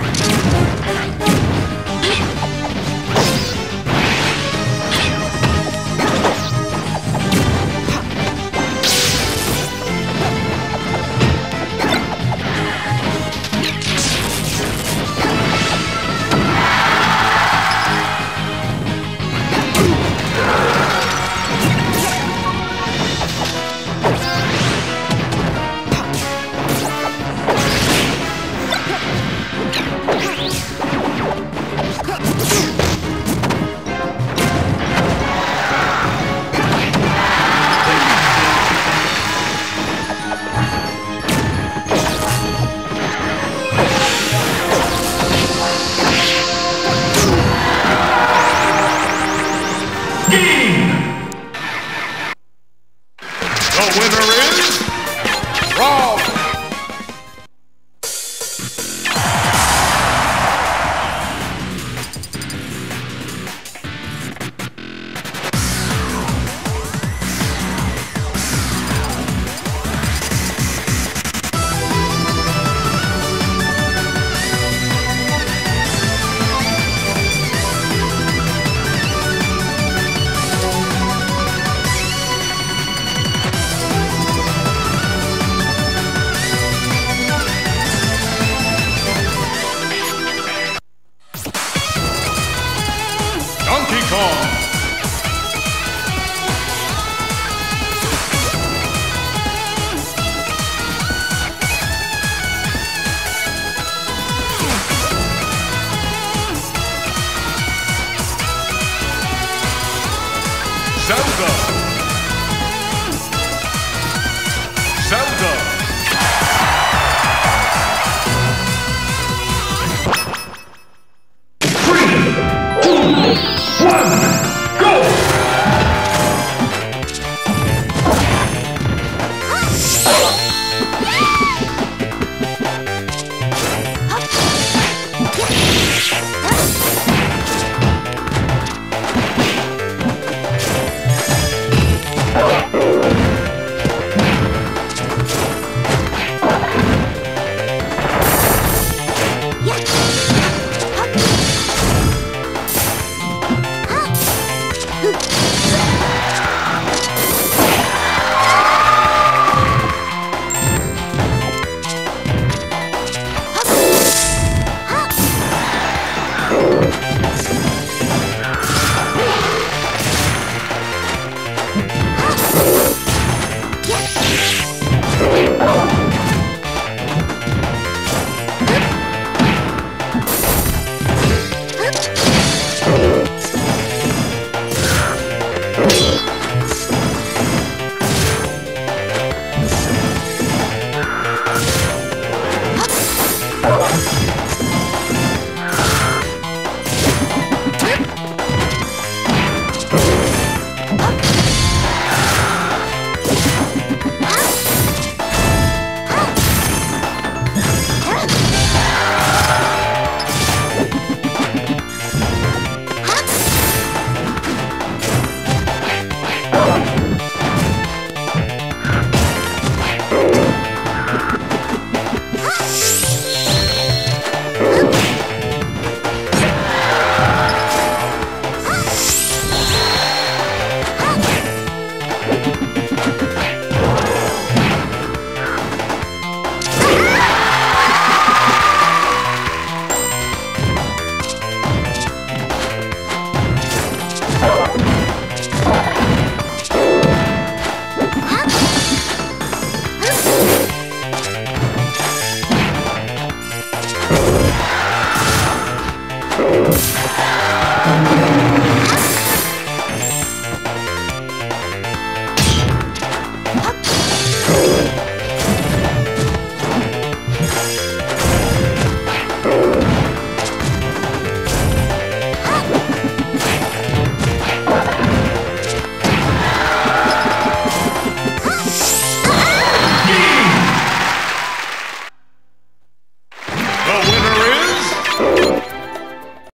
Attack! Come on.